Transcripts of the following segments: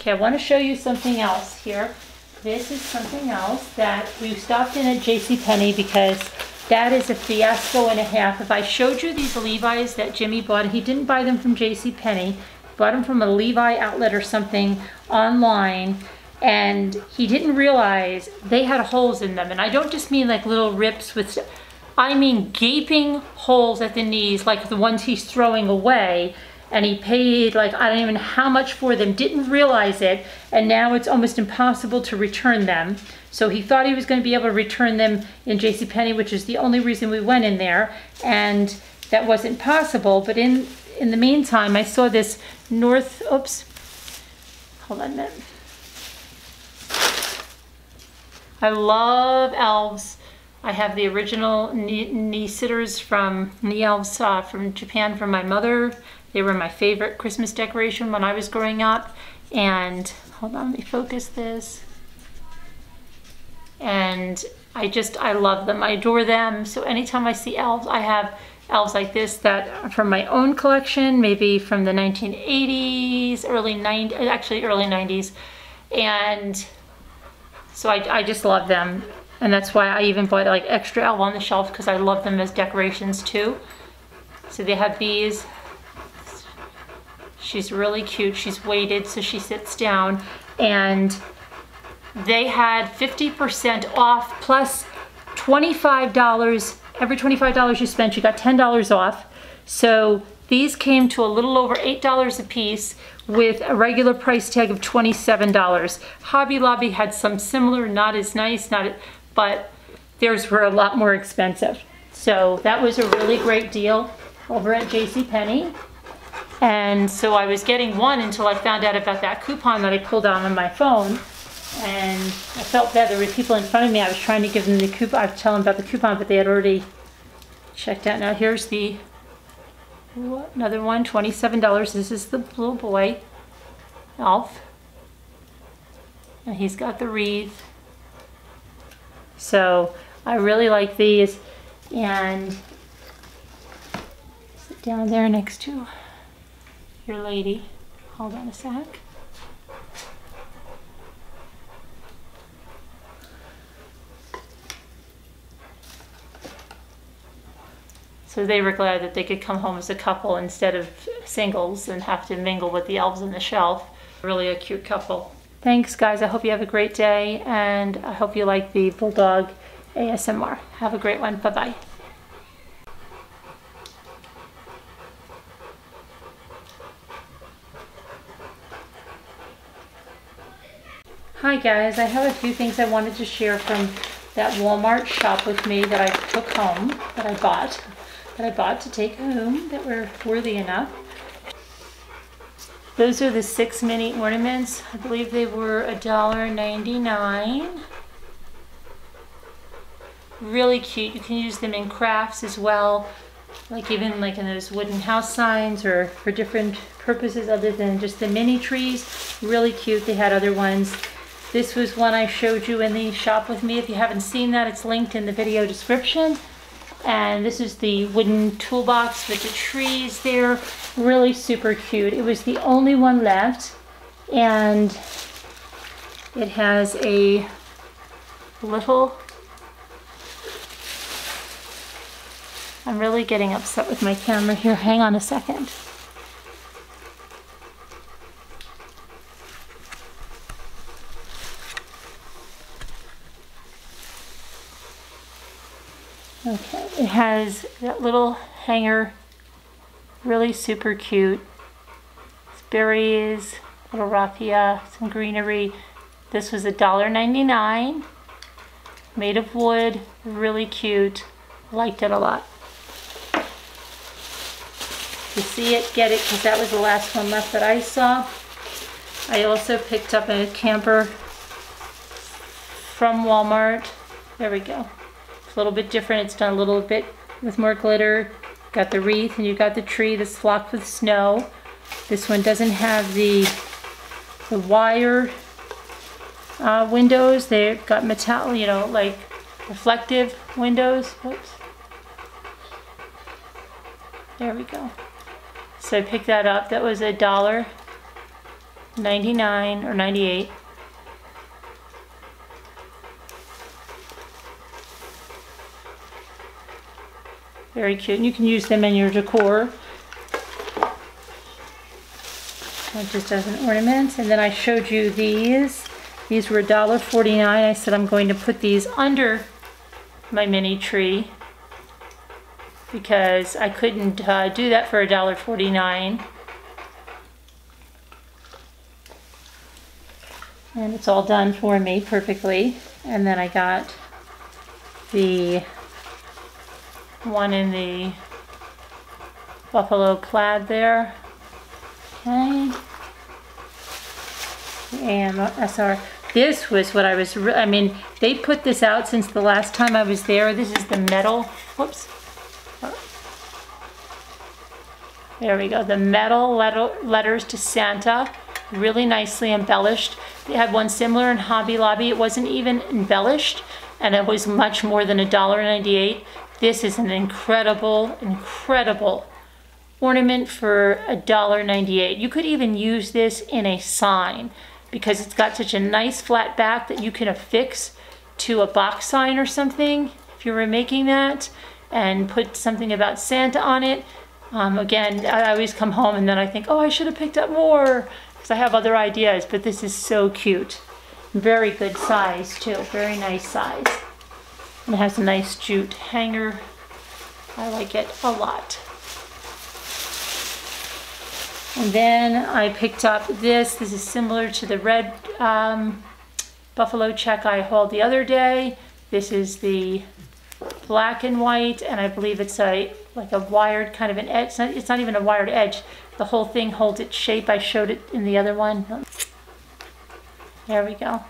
Okay, I want to show you something else here. This is something else that we stopped in at JCPenney because that is a fiasco and a half. If I showed you these Levi's that Jimmy bought, he didn't buy them from JCPenney, bought them from a Levi outlet or something online, and he didn't realize they had holes in them. And I don't just mean like little rips with, I mean gaping holes at the knees, like the ones he's throwing away. And he paid like, I don't even know how much for them, didn't realize it, and now it's almost impossible to return them. So he thought he was going to be able to return them in JCPenney, which is the only reason we went in there, and that wasn't possible. But in in the meantime, I saw this North, oops, hold on a minute. I love elves. I have the original knee, knee sitters from knee elves uh, from Japan from my mother. They were my favorite Christmas decoration when I was growing up. And hold on, let me focus this and I just, I love them. I adore them. So anytime I see elves, I have elves like this that are from my own collection, maybe from the 1980s, early 90s, actually early 90s. And so I, I just love them. And that's why I even bought like extra elf on the shelf because I love them as decorations too. So they have these. She's really cute. She's weighted so she sits down and they had 50% off plus $25. Every $25 you spent, you got $10 off. So these came to a little over $8 a piece with a regular price tag of $27. Hobby Lobby had some similar, not as nice, not but theirs were a lot more expensive. So that was a really great deal over at JCPenney. And so I was getting one until I found out about that coupon that I pulled out on my phone and I felt bad. There were people in front of me. I was trying to give them the coupon. I was telling them about the coupon, but they had already checked out. Now here's the another one, twenty-seven dollars. This is the little boy, Elf, and he's got the wreath. So I really like these, and sit down there next to your lady. Hold on a sec. So they were glad that they could come home as a couple instead of singles and have to mingle with the elves on the shelf. Really a cute couple. Thanks guys, I hope you have a great day and I hope you like the Bulldog ASMR. Have a great one, bye-bye. Hi guys, I have a few things I wanted to share from that Walmart shop with me that I took home, that I bought that I bought to take home that were worthy enough. Those are the six mini ornaments. I believe they were $1.99. Really cute. You can use them in crafts as well, like even like in those wooden house signs or for different purposes other than just the mini trees. Really cute. They had other ones. This was one I showed you in the shop with me. If you haven't seen that, it's linked in the video description. And this is the wooden toolbox with the trees there. Really super cute. It was the only one left. And it has a little... I'm really getting upset with my camera here. Hang on a second. Okay, it has that little hanger, really super cute. It's berries, little raffia, some greenery. This was $1.99, made of wood, really cute. Liked it a lot. you see it, get it, because that was the last one left that I saw. I also picked up a camper from Walmart. There we go a little bit different. It's done a little bit with more glitter. Got the wreath and you've got the tree that's flocked with snow. This one doesn't have the, the wire uh, windows. They've got metal, you know, like reflective windows. Oops. There we go. So I picked that up. That was a dollar 99 or 98. Very cute. And you can use them in your decor. just as an ornament. And then I showed you these. These were $1.49. I said I'm going to put these under my mini tree because I couldn't uh, do that for $1.49. And it's all done for me perfectly. And then I got the one in the buffalo plaid there. Okay. AMSR. Uh, this was what I was, I mean, they put this out since the last time I was there. This is the metal, whoops. There we go, the metal letter, letters to Santa, really nicely embellished. They had one similar in Hobby Lobby. It wasn't even embellished, and it was much more than $1.98. This is an incredible, incredible ornament for $1.98. You could even use this in a sign because it's got such a nice flat back that you can affix to a box sign or something if you were making that and put something about Santa on it. Um, again, I always come home and then I think, oh, I should have picked up more because I have other ideas, but this is so cute. Very good size too, very nice size. And it has a nice jute hanger. I like it a lot. And then I picked up this. This is similar to the red um, buffalo check I hauled the other day. This is the black and white, and I believe it's a like a wired kind of an edge. It's not, it's not even a wired edge. The whole thing holds its shape. I showed it in the other one. There we go.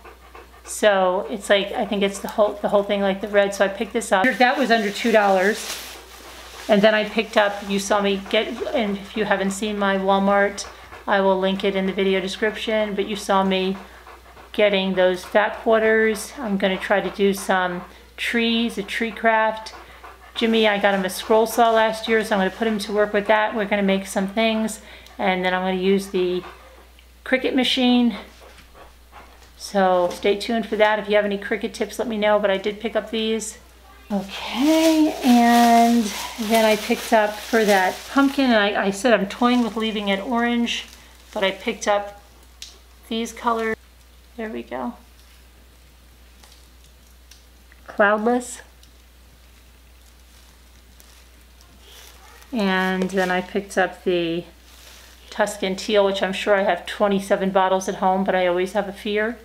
So it's like, I think it's the whole, the whole thing like the red. So I picked this up. That was under $2. And then I picked up, you saw me get, and if you haven't seen my Walmart, I will link it in the video description, but you saw me getting those fat quarters. I'm gonna try to do some trees, a tree craft. Jimmy, I got him a scroll saw last year, so I'm gonna put him to work with that. We're gonna make some things, and then I'm gonna use the Cricut machine so stay tuned for that. If you have any Cricut tips, let me know, but I did pick up these. Okay, and then I picked up for that pumpkin, and I, I said I'm toying with leaving it orange, but I picked up these colors. There we go. Cloudless. And then I picked up the Tuscan Teal, which I'm sure I have 27 bottles at home, but I always have a fear.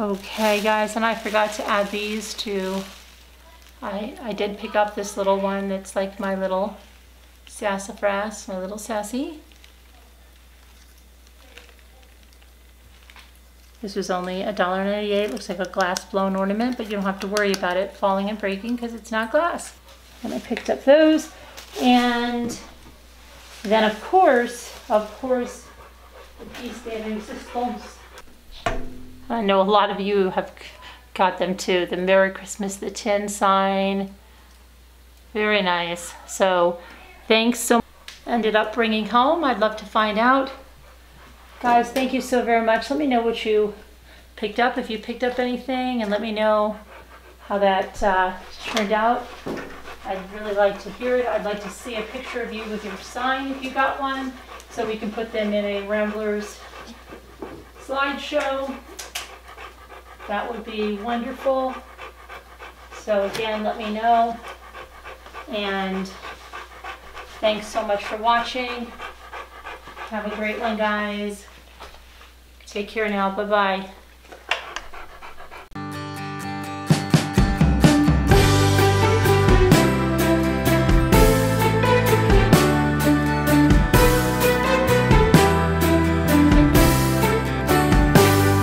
Okay guys, and I forgot to add these to, I, I did pick up this little one that's like my little sassafras, my little sassy. This was only $1.98, looks like a glass blown ornament, but you don't have to worry about it falling and breaking because it's not glass. And I picked up those, and then of course, of course, the piece de resistance I know a lot of you have got them too. The Merry Christmas, the tin sign. Very nice. So thanks so much. Ended up bringing home. I'd love to find out. Guys, thank you so very much. Let me know what you picked up, if you picked up anything, and let me know how that uh, turned out. I'd really like to hear it. I'd like to see a picture of you with your sign if you got one, so we can put them in a Ramblers slideshow. That would be wonderful. So again, let me know. And thanks so much for watching. Have a great one, guys. Take care now. Bye-bye.